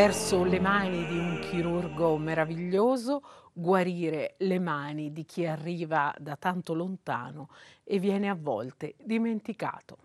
attraverso le mani di un chirurgo meraviglioso, guarire le mani di chi arriva da tanto lontano e viene a volte dimenticato.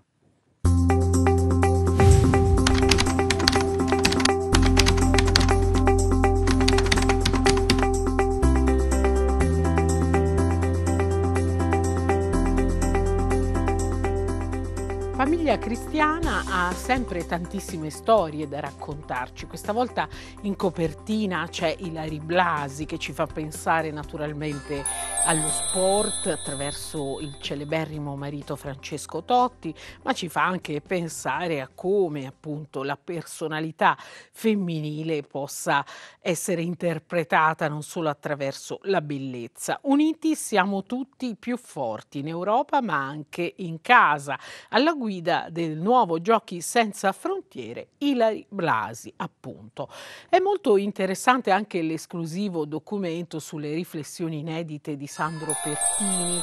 Famiglia cristiana ha sempre tantissime storie da raccontarci. Questa volta in copertina c'è Ilari Blasi che ci fa pensare naturalmente allo sport attraverso il celeberrimo marito Francesco Totti, ma ci fa anche pensare a come appunto la personalità femminile possa essere interpretata non solo attraverso la bellezza. Uniti siamo tutti più forti in Europa ma anche in casa. Alla guida guida del nuovo Giochi senza frontiere, Ilari Blasi, appunto. È molto interessante anche l'esclusivo documento sulle riflessioni inedite di Sandro Pertini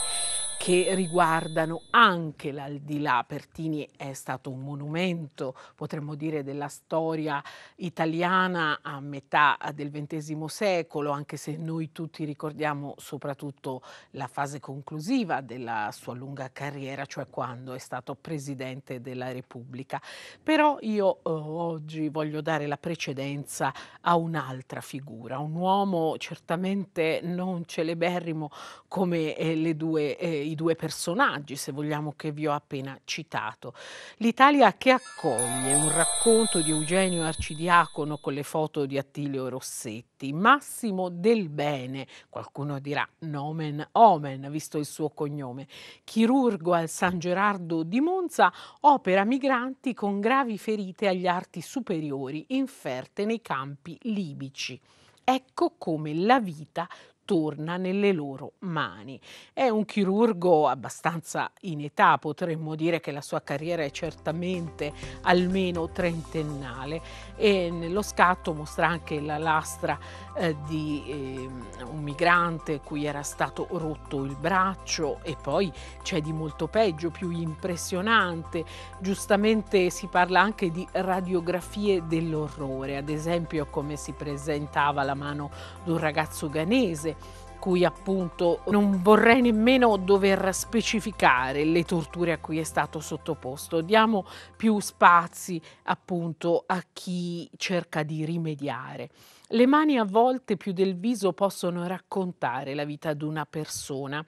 che riguardano anche l'aldilà. Pertini è stato un monumento, potremmo dire, della storia italiana a metà del XX secolo, anche se noi tutti ricordiamo soprattutto la fase conclusiva della sua lunga carriera, cioè quando è stato Presidente della Repubblica. Però io eh, oggi voglio dare la precedenza a un'altra figura, un uomo certamente non celeberrimo come eh, le due eh, i due personaggi, se vogliamo, che vi ho appena citato. L'Italia che accoglie un racconto di Eugenio Arcidiacono con le foto di Attilio Rossetti, Massimo del Bene, qualcuno dirà nomen omen, visto il suo cognome, chirurgo al San Gerardo di Monza, opera migranti con gravi ferite agli arti superiori inferte nei campi libici. Ecco come la vita torna nelle loro mani. È un chirurgo abbastanza in età, potremmo dire che la sua carriera è certamente almeno trentennale e nello scatto mostra anche la lastra eh, di eh, un migrante cui era stato rotto il braccio e poi c'è di molto peggio, più impressionante. Giustamente si parla anche di radiografie dell'orrore, ad esempio come si presentava la mano di un ragazzo ghanese cui appunto non vorrei nemmeno dover specificare le torture a cui è stato sottoposto. Diamo più spazi appunto a chi cerca di rimediare. Le mani a volte più del viso possono raccontare la vita di una persona.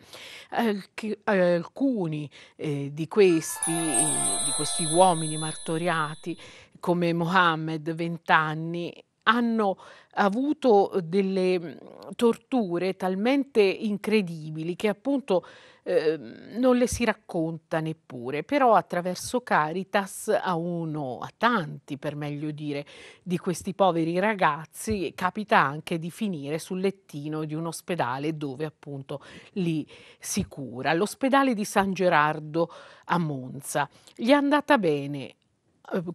Alcuni eh, di questi, di questi uomini martoriati, come Mohammed, 20 anni, hanno avuto delle mhmm, torture talmente incredibili che appunto eh, non le si racconta neppure, però attraverso Caritas a uno, a tanti per meglio dire, di questi poveri ragazzi capita anche di finire sul lettino di un ospedale dove appunto li si cura. L'ospedale di San Gerardo a Monza. Gli è andata bene,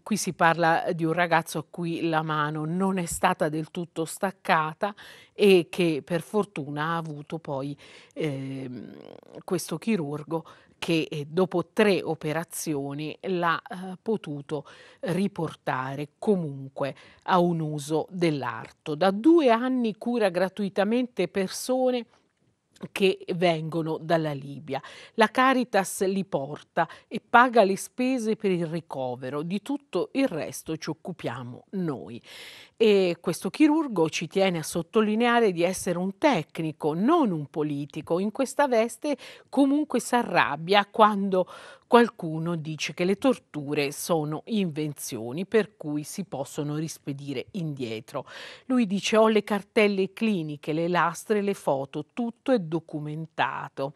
qui si parla di un ragazzo a cui la mano non è stata del tutto staccata e che per fortuna ha avuto poi ehm, questo chirurgo che eh, dopo tre operazioni l'ha eh, potuto riportare comunque a un uso dell'arto. Da due anni cura gratuitamente persone che vengono dalla Libia. La Caritas li porta e paga le spese per il ricovero, di tutto il resto ci occupiamo noi. E questo chirurgo ci tiene a sottolineare di essere un tecnico, non un politico. In questa veste comunque si arrabbia quando Qualcuno dice che le torture sono invenzioni per cui si possono rispedire indietro. Lui dice ho le cartelle cliniche, le lastre, le foto, tutto è documentato.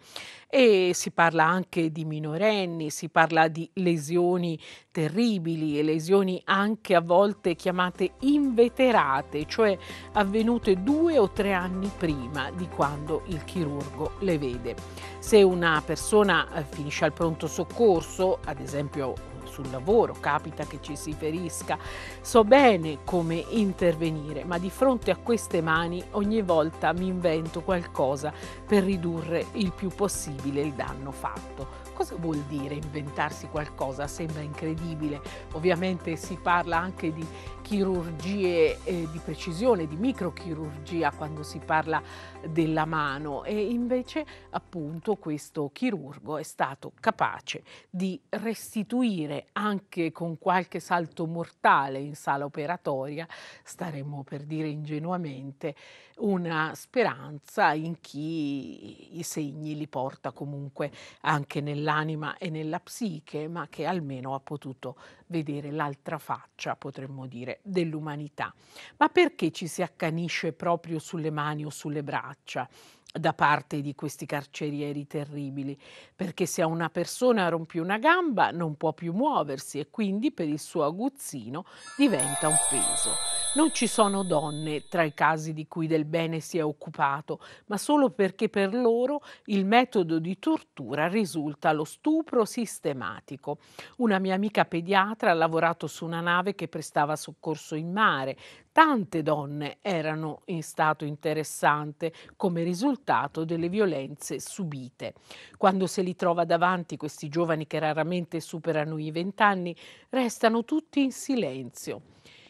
E si parla anche di minorenni, si parla di lesioni terribili e lesioni anche a volte chiamate inveterate, cioè avvenute due o tre anni prima di quando il chirurgo le vede. Se una persona eh, finisce al pronto soccorso, ad esempio sul lavoro, capita che ci si ferisca, so bene come intervenire, ma di fronte a queste mani ogni volta mi invento qualcosa per ridurre il più possibile il danno fatto. Cosa vuol dire inventarsi qualcosa? Sembra incredibile. Ovviamente si parla anche di chi chirurgie eh, di precisione, di microchirurgia quando si parla della mano e invece appunto questo chirurgo è stato capace di restituire anche con qualche salto mortale in sala operatoria, staremmo per dire ingenuamente, una speranza in chi i segni li porta comunque anche nell'anima e nella psiche, ma che almeno ha potuto vedere l'altra faccia, potremmo dire, dell'umanità. Ma perché ci si accanisce proprio sulle mani o sulle braccia? da parte di questi carcerieri terribili, perché se a una persona rompi una gamba non può più muoversi e quindi per il suo aguzzino diventa un peso. Non ci sono donne tra i casi di cui del bene si è occupato, ma solo perché per loro il metodo di tortura risulta lo stupro sistematico. Una mia amica pediatra ha lavorato su una nave che prestava soccorso in mare. Tante donne erano in stato interessante come risultato delle violenze subite. Quando se li trova davanti questi giovani che raramente superano i vent'anni, restano tutti in silenzio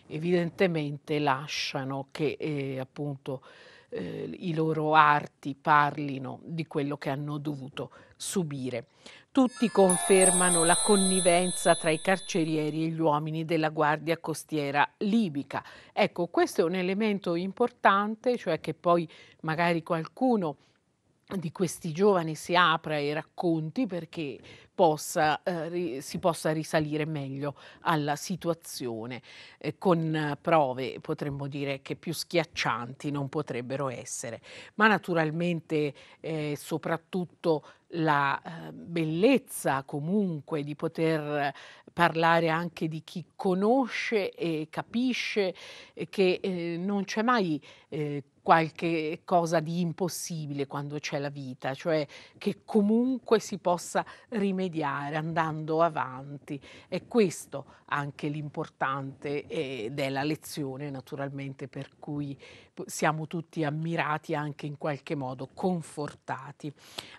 evidentemente lasciano che eh, appunto eh, i loro arti parlino di quello che hanno dovuto subire. Tutti confermano la connivenza tra i carcerieri e gli uomini della Guardia Costiera libica. Ecco, questo è un elemento importante, cioè che poi magari qualcuno di questi giovani si apra ai racconti perché possa, eh, si possa risalire meglio alla situazione. Eh, con prove potremmo dire che più schiaccianti non potrebbero essere. Ma naturalmente eh, soprattutto la eh, bellezza comunque di poter parlare anche di chi conosce e capisce che eh, non c'è mai eh, qualche cosa di impossibile quando c'è la vita, cioè che comunque si possa rimediare andando avanti. È questo anche l'importante ed è la lezione naturalmente per cui siamo tutti ammirati anche in qualche modo confortati.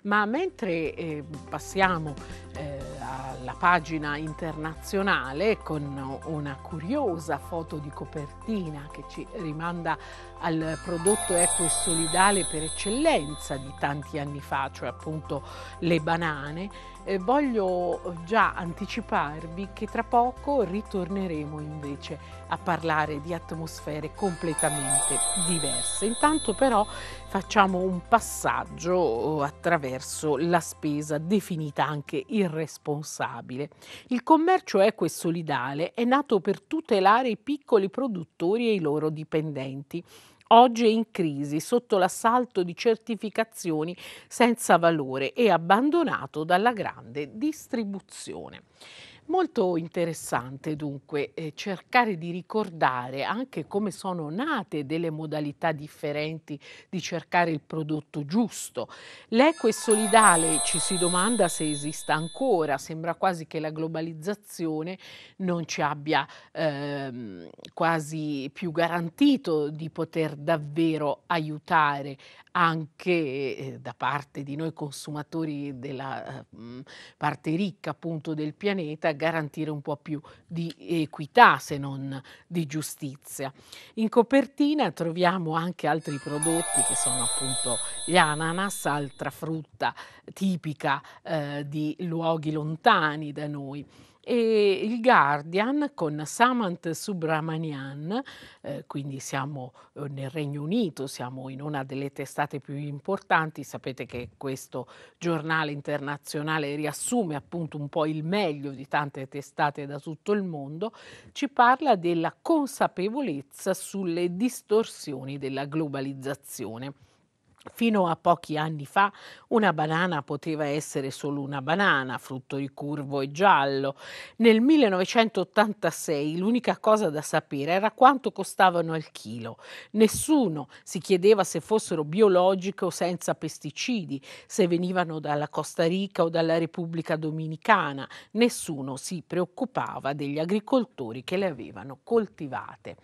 Ma mentre eh, passiamo eh, alla pagina internazionale con una curiosa foto di copertina che ci rimanda al prodotto equo e solidale per eccellenza di tanti anni fa, cioè appunto le banane, eh, voglio già anticiparvi che tra poco ritorneremo invece a parlare di atmosfere completamente diverse. Intanto però facciamo un passaggio attraverso la spesa definita anche irresponsabile. Il commercio equo e solidale è nato per tutelare i piccoli produttori e i loro dipendenti Oggi è in crisi sotto l'assalto di certificazioni senza valore e abbandonato dalla grande distribuzione. Molto interessante dunque eh, cercare di ricordare anche come sono nate delle modalità differenti di cercare il prodotto giusto. L'equo e solidale ci si domanda se esista ancora, sembra quasi che la globalizzazione non ci abbia ehm, quasi più garantito di poter davvero aiutare anche eh, da parte di noi consumatori della mh, parte ricca appunto del pianeta garantire un po' più di equità se non di giustizia. In copertina troviamo anche altri prodotti che sono appunto gli ananas, altra frutta tipica eh, di luoghi lontani da noi e il Guardian con Samant Subramanian, eh, quindi siamo eh, nel Regno Unito, siamo in una delle testate più importanti, sapete che questo giornale internazionale riassume appunto un po' il meglio di tante testate da tutto il mondo, ci parla della consapevolezza sulle distorsioni della globalizzazione. Fino a pochi anni fa una banana poteva essere solo una banana, frutto ricurvo e giallo. Nel 1986 l'unica cosa da sapere era quanto costavano al chilo. Nessuno si chiedeva se fossero biologiche o senza pesticidi, se venivano dalla Costa Rica o dalla Repubblica Dominicana. Nessuno si preoccupava degli agricoltori che le avevano coltivate.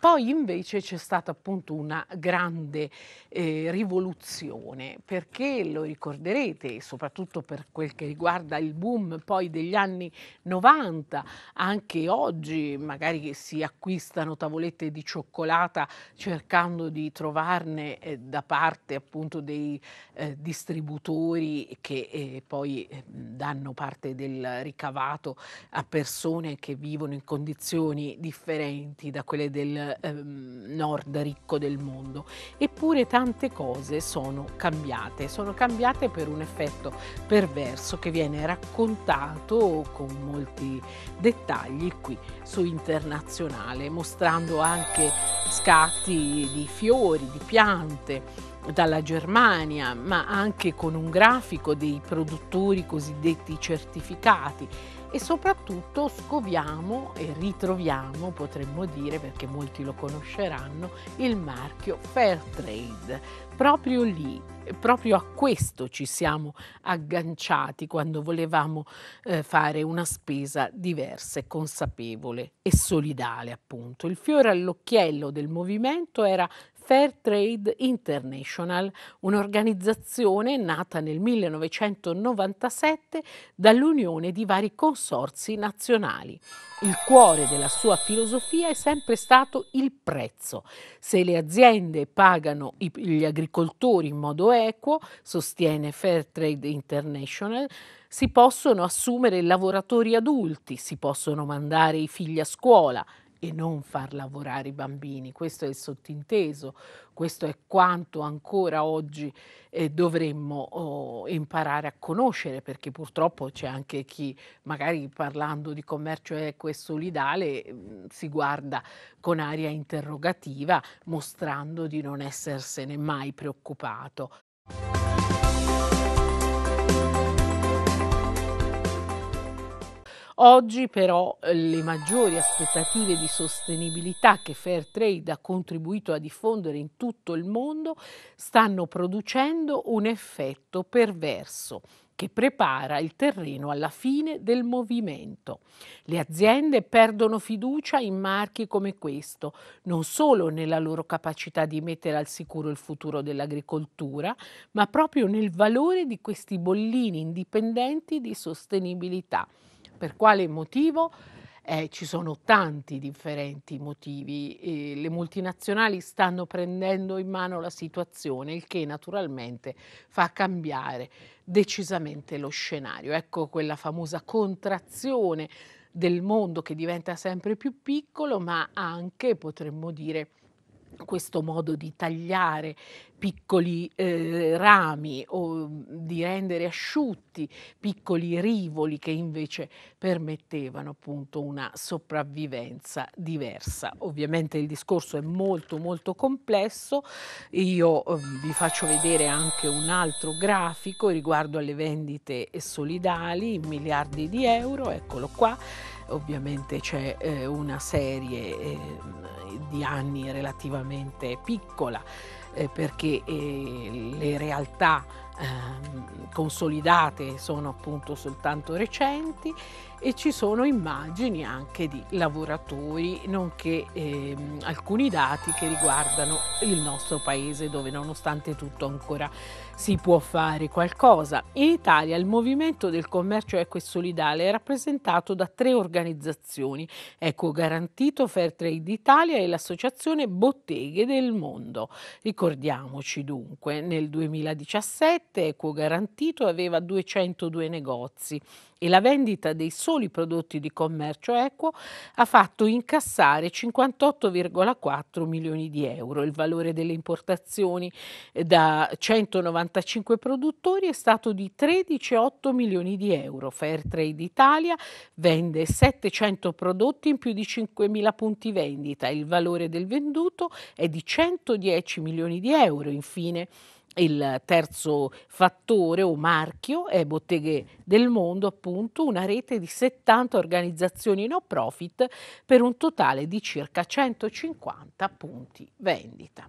Poi invece c'è stata appunto una grande eh, rivoluzione perché lo ricorderete, soprattutto per quel che riguarda il boom poi degli anni 90, anche oggi magari si acquistano tavolette di cioccolata cercando di trovarne eh, da parte appunto dei eh, distributori che eh, poi eh, danno parte del ricavato a persone che vivono in condizioni differenti da quelle del ehm, nord ricco del mondo. Eppure tante cose sono cambiate, sono cambiate per un effetto perverso che viene raccontato con molti dettagli qui su Internazionale, mostrando anche scatti di fiori, di piante dalla Germania, ma anche con un grafico dei produttori cosiddetti certificati e soprattutto scoviamo e ritroviamo, potremmo dire, perché molti lo conosceranno, il marchio Fairtrade. Proprio lì, proprio a questo ci siamo agganciati quando volevamo eh, fare una spesa diversa e consapevole e solidale, appunto. Il fiore all'occhiello del movimento era Fair Trade International, un'organizzazione nata nel 1997 dall'unione di vari consorzi nazionali. Il cuore della sua filosofia è sempre stato il prezzo. Se le aziende pagano gli agricoltori in modo equo, sostiene Fair Trade International, si possono assumere lavoratori adulti, si possono mandare i figli a scuola, e non far lavorare i bambini. Questo è il sottinteso, questo è quanto ancora oggi eh, dovremmo oh, imparare a conoscere, perché purtroppo c'è anche chi, magari parlando di commercio equo e solidale, mm, si guarda con aria interrogativa, mostrando di non essersene mai preoccupato. Oggi però le maggiori aspettative di sostenibilità che Fairtrade ha contribuito a diffondere in tutto il mondo stanno producendo un effetto perverso che prepara il terreno alla fine del movimento. Le aziende perdono fiducia in marchi come questo, non solo nella loro capacità di mettere al sicuro il futuro dell'agricoltura, ma proprio nel valore di questi bollini indipendenti di sostenibilità per quale motivo? Eh, ci sono tanti differenti motivi. E le multinazionali stanno prendendo in mano la situazione, il che naturalmente fa cambiare decisamente lo scenario. Ecco quella famosa contrazione del mondo che diventa sempre più piccolo, ma anche, potremmo dire, questo modo di tagliare piccoli eh, rami o di rendere asciutti piccoli rivoli che invece permettevano appunto una sopravvivenza diversa. Ovviamente il discorso è molto molto complesso, io eh, vi faccio vedere anche un altro grafico riguardo alle vendite solidali in miliardi di euro, eccolo qua, ovviamente c'è eh, una serie eh, di anni relativamente piccola eh, perché eh, le realtà consolidate sono appunto soltanto recenti e ci sono immagini anche di lavoratori, nonché ehm, alcuni dati che riguardano il nostro paese dove nonostante tutto ancora si può fare qualcosa. In Italia il movimento del commercio equo e solidale è rappresentato da tre organizzazioni, Eco Garantito, Fairtrade Italia e l'Associazione Botteghe del Mondo. Ricordiamoci dunque, nel 2017 Eco Garantito aveva 202 negozi e la vendita dei soli prodotti di commercio equo ha fatto incassare 58,4 milioni di euro. Il valore delle importazioni eh, da 195 produttori è stato di 13,8 milioni di euro. Fairtrade Italia vende 700 prodotti in più di 5.000 punti vendita. Il valore del venduto è di 110 milioni di euro. Infine, il terzo fattore o marchio è Botteghe del Mondo, appunto, una rete di 70 organizzazioni no profit per un totale di circa 150 punti vendita.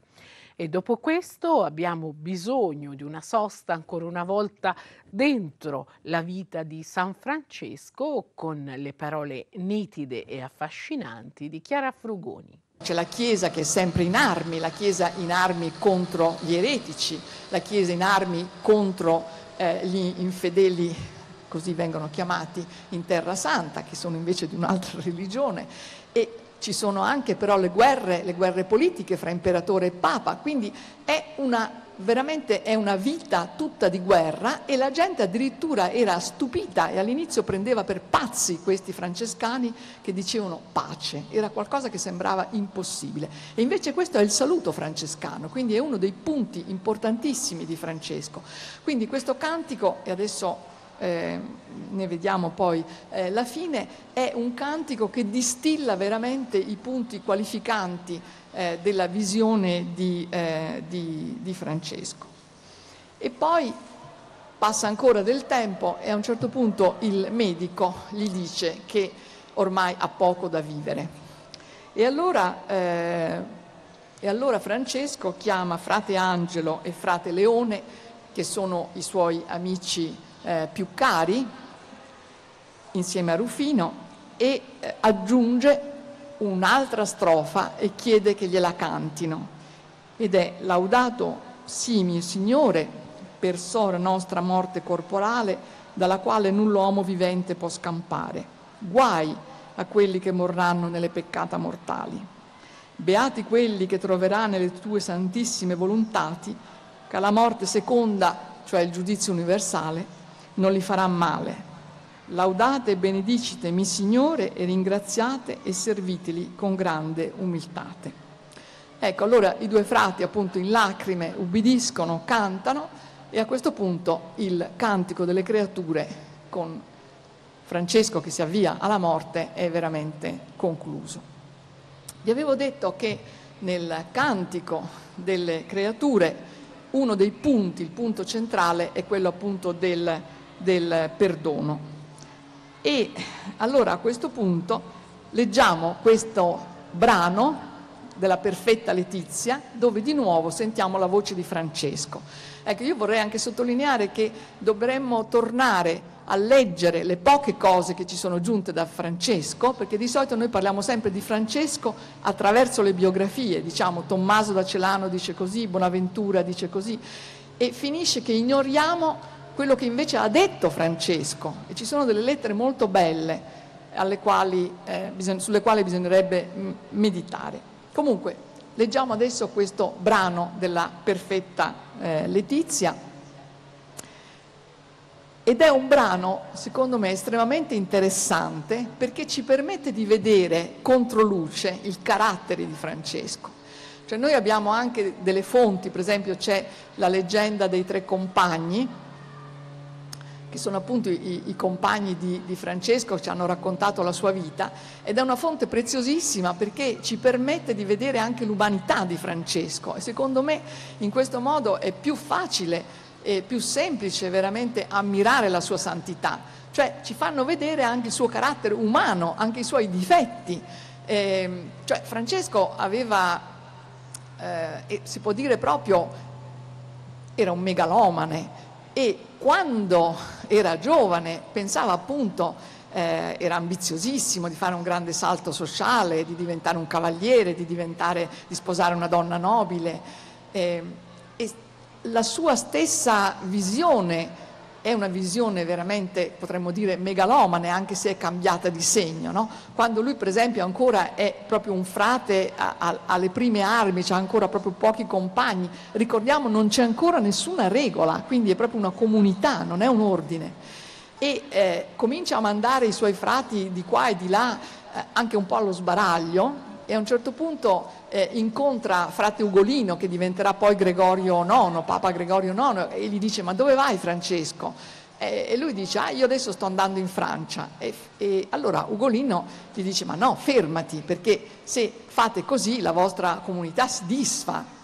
E dopo questo abbiamo bisogno di una sosta ancora una volta dentro la vita di San Francesco con le parole nitide e affascinanti di Chiara Frugoni. C'è la Chiesa che è sempre in armi, la Chiesa in armi contro gli eretici, la Chiesa in armi contro eh, gli infedeli, così vengono chiamati, in Terra Santa, che sono invece di un'altra religione. E ci sono anche però le guerre, le guerre politiche fra imperatore e papa, quindi è una veramente è una vita tutta di guerra e la gente addirittura era stupita e all'inizio prendeva per pazzi questi francescani che dicevano pace, era qualcosa che sembrava impossibile. E invece questo è il saluto francescano, quindi è uno dei punti importantissimi di Francesco. Quindi questo cantico, e adesso eh, ne vediamo poi eh, la fine, è un cantico che distilla veramente i punti qualificanti eh, della visione di, eh, di, di Francesco. E poi passa ancora del tempo e a un certo punto il medico gli dice che ormai ha poco da vivere. E allora, eh, e allora, Francesco chiama frate Angelo e frate Leone, che sono i suoi amici eh, più cari, insieme a Rufino, e eh, aggiunge un'altra strofa e chiede che gliela cantino. Ed è Laudato sì, mio Signore, per sora nostra morte corporale, dalla quale null'uomo vivente può scampare. Guai a quelli che morranno nelle peccata mortali. Beati quelli che troverà nelle tue santissime volontati, che la morte seconda, cioè il giudizio universale, non li farà male Laudate e benedicite mi Signore e ringraziate e serviteli con grande umiltate. Ecco, allora i due frati appunto in lacrime ubbidiscono, cantano e a questo punto il cantico delle creature con Francesco che si avvia alla morte è veramente concluso. Vi avevo detto che nel cantico delle creature uno dei punti, il punto centrale, è quello appunto del, del perdono. E allora a questo punto leggiamo questo brano della perfetta Letizia, dove di nuovo sentiamo la voce di Francesco. Ecco, io vorrei anche sottolineare che dovremmo tornare a leggere le poche cose che ci sono giunte da Francesco, perché di solito noi parliamo sempre di Francesco attraverso le biografie, diciamo Tommaso da Celano dice così, Bonaventura dice così, e finisce che ignoriamo quello che invece ha detto Francesco e ci sono delle lettere molto belle quali, eh, sulle quali bisognerebbe mm, meditare. Comunque, leggiamo adesso questo brano della perfetta eh, Letizia ed è un brano, secondo me, estremamente interessante perché ci permette di vedere contro luce il carattere di Francesco. Cioè noi abbiamo anche delle fonti, per esempio c'è la leggenda dei tre compagni, che sono appunto i, i compagni di, di, Francesco, ci hanno raccontato la sua vita, ed è una fonte preziosissima perché ci permette di vedere anche l'umanità di Francesco. E secondo me in questo modo è più facile e più semplice veramente ammirare la sua santità, cioè ci fanno vedere anche il suo carattere umano, anche i suoi difetti. Eh, cioè Francesco aveva, eh, si può dire proprio, era un megalomane. E quando era giovane pensava appunto, eh, era ambiziosissimo di fare un grande salto sociale, di diventare un cavaliere, di, diventare, di sposare una donna nobile. Eh, e la sua stessa visione è una visione veramente, potremmo dire, megalomane, anche se è cambiata di segno. No? Quando lui, per esempio, ancora è proprio un frate a, a, alle prime armi, ha ancora proprio pochi compagni, ricordiamo non c'è ancora nessuna regola, quindi è proprio una comunità, non è un ordine. E eh, comincia a mandare i suoi frati di qua e di là, eh, anche un po' allo sbaraglio, e a un certo punto eh, incontra frate Ugolino che diventerà poi Gregorio IX, Papa Gregorio IX e gli dice ma dove vai Francesco? E, lui dice ah io adesso sto andando in Francia. E, e, allora Ugolino gli dice ma no fermati perché se fate così la vostra comunità si disfa.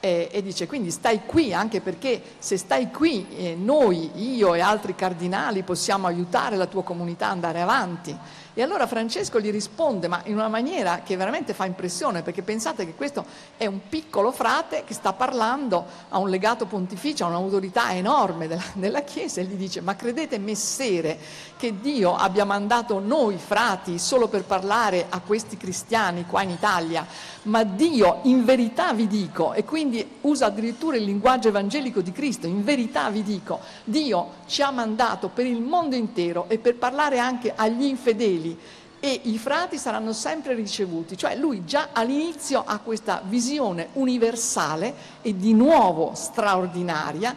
E, e dice quindi stai qui anche perché se stai qui eh, noi, io e altri cardinali possiamo aiutare la tua comunità ad andare avanti E allora Francesco gli risponde, ma in una maniera che veramente fa impressione, perché pensate che questo è un piccolo frate che sta parlando a un legato pontificio, a un'autorità enorme della, della Chiesa, e gli dice, ma credete messere che Dio abbia mandato noi frati solo per parlare a questi cristiani qua in Italia? Ma Dio in verità vi dico, e quindi usa addirittura il linguaggio evangelico di Cristo, in verità vi dico, Dio ci ha mandato per il mondo intero e per parlare anche agli infedeli fedeli e i frati saranno sempre ricevuti, cioè lui già all'inizio ha questa visione universale e di nuovo straordinaria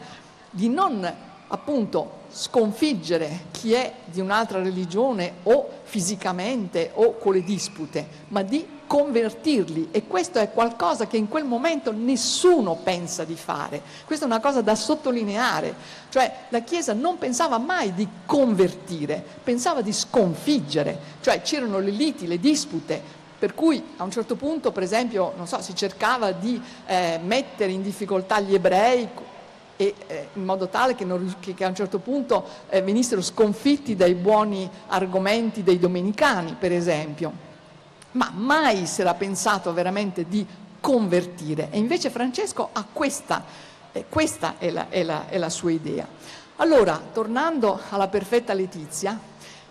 di non appunto sconfiggere chi è di un'altra religione o fisicamente o con le dispute, ma di convertirli. E questo è qualcosa che in quel momento nessuno pensa di fare. Questa è una cosa da sottolineare, cioè la Chiesa non pensava mai di convertire, pensava di sconfiggere, cioè c'erano le liti, le dispute, per cui a un certo punto, per esempio, so, si cercava di eh, mettere in difficoltà gli ebrei e, eh, in modo tale che, non, che, che a un certo punto eh, venissero sconfitti dai buoni argomenti dei domenicani, per esempio ma mai si era pensato veramente di convertire. E invece Francesco ha questa, eh, questa è la, è, la, è la sua idea. Allora, tornando alla perfetta Letizia,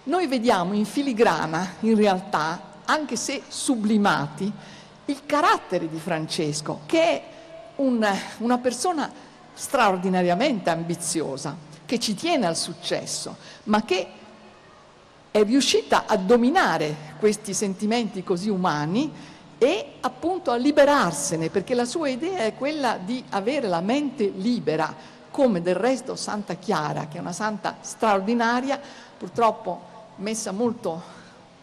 noi vediamo in filigrana, in realtà, anche se sublimati, il carattere di Francesco, che è un, una persona straordinariamente ambiziosa, che ci tiene al successo, ma che è riuscita a dominare questi sentimenti così umani e appunto a liberarsene, perché la sua idea è quella di avere la mente libera, come del resto Santa Chiara, che è una santa straordinaria, purtroppo messa molto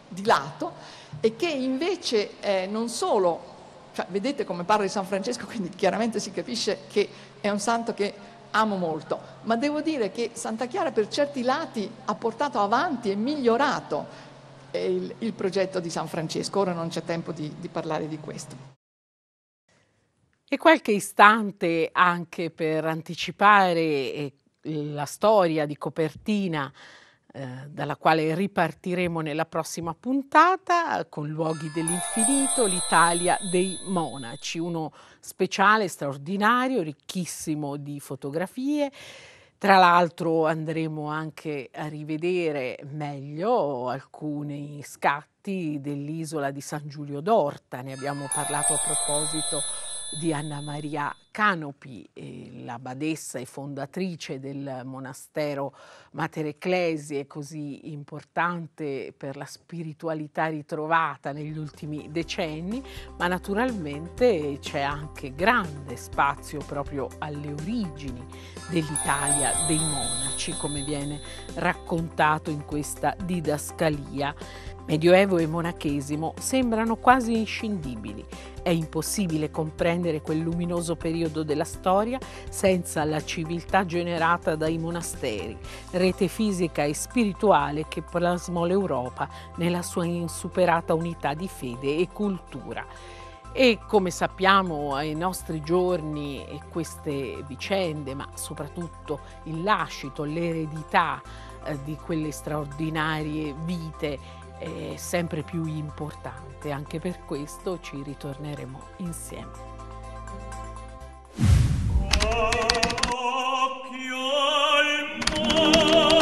di lato, e che invece eh, non solo, cioè, vedete come parla di San Francesco, quindi chiaramente si capisce che è un santo che amo molto, ma devo dire che Santa Chiara per certi lati ha portato avanti e migliorato eh, il, il progetto di San Francesco, ora non c'è tempo di, di parlare di questo. E qualche istante anche per anticipare eh, la storia di copertina eh, dalla quale ripartiremo nella prossima puntata con Luoghi dell'Infinito, l'Italia dei Monaci, uno speciale straordinario, ricchissimo di fotografie. Tra l'altro andremo anche a rivedere meglio alcuni scatti dell'isola di San Giulio d'Orta, ne abbiamo parlato a proposito di Anna Maria Canopi, la badessa e fondatrice del monastero Mater Ecclesiae, così importante per la spiritualità ritrovata negli ultimi decenni, ma naturalmente c'è anche grande spazio proprio alle origini dell'Italia dei monaci, come viene raccontato in questa didascalia. Medioevo e monachesimo sembrano quasi inscindibili. È impossibile comprendere quel luminoso periodo della storia senza la civiltà generata dai monasteri, rete fisica e spirituale che plasmò l'Europa nella sua insuperata unità di fede e cultura. E come sappiamo ai nostri giorni queste vicende, ma soprattutto il lascito, l'eredità eh, di quelle straordinarie vite è sempre più importante. Anche per questo ci ritorneremo insieme. Occhio al mondo